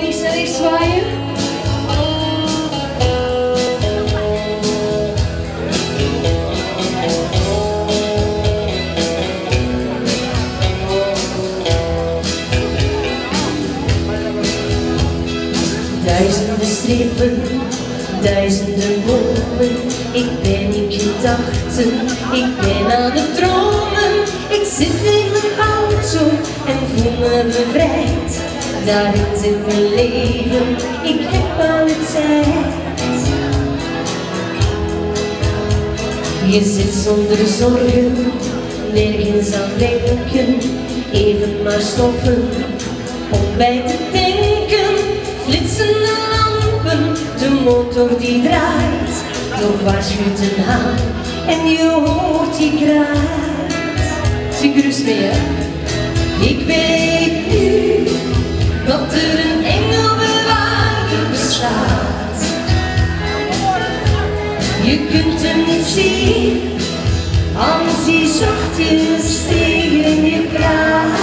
Links naar rechts zwaaien. Duizenden strepen, duizenden bomen. Ik ben in gedachten, ik ben aan het dromen. Ik zit in mijn auto en voel me bevrijd. Daarin zit mijn leven, ik heb alle tijd. Je zit zonder zorgen, nergens aan denken. Even maar stoppen om bij te denken. Flitsende lampen, de motor die draait. Toch waarschuwt een haan en je hoort die kraait. Zing gerust mee, hè. Ik weet Je kunt hem niet zien als hij zachtjes tegen je praat.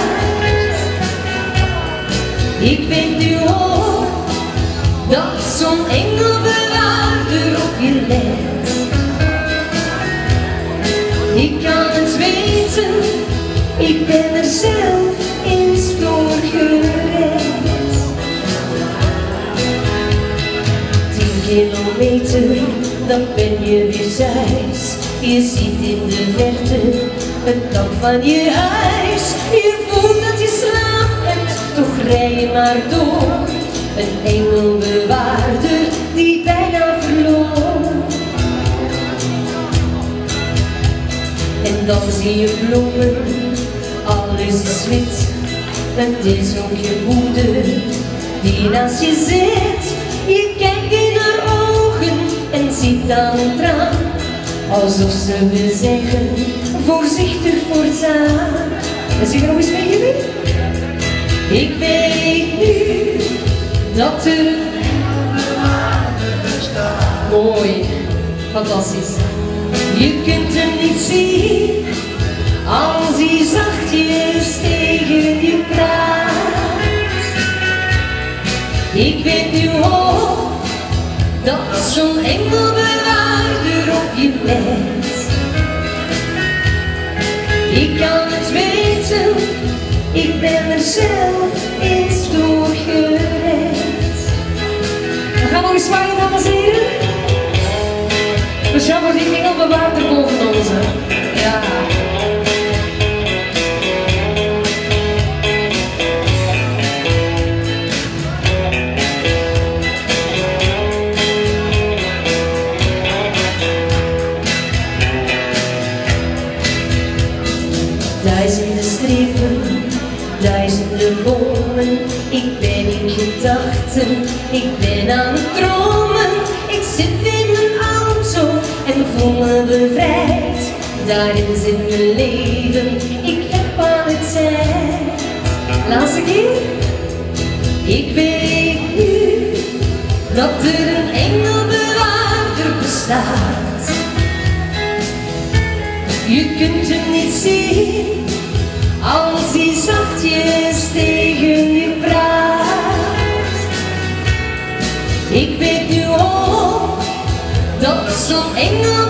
Ik weet nu hoor dat zo'n engelbewaarder op je let. Ik kan het weten, ik ben er zelf eens door gered. Tien kilometer, dan ben je weer thuis. Je ziet in de verte het dak van je huis. Je voelt dat je slaap hebt, toch rij je maar door. Een engelbewaarder die bijna verloor. En dan zie je bloemen, alles is wit. Het is ook je moeder die naast je zit. Dan een traan. Alsof ze wil zeggen, voorzichtig voortaan. En zeg nog eens mee? Ik weet nu dat er Mooi. Fantastisch. Je kunt hem niet zien als hij zachtjes tegen je praat. Ik weet nu ook dat zo'n engelbewaarder zwaaien, dames en heren. Speciaal voor die engelbewaarder boven ons. Ja. Duizenden strepen, duizenden bomen. Ik ben in gedachten, ik ben aan het dromen. Bevrijd. Daarin zit mijn leven, ik heb alle tijd. Laatste keer. Ik weet nu dat er een engelbewaarder bestaat. Je kunt hem niet zien als hij zachtjes tegen je praat. Ik weet nu ook dat zo'n engelbewaarder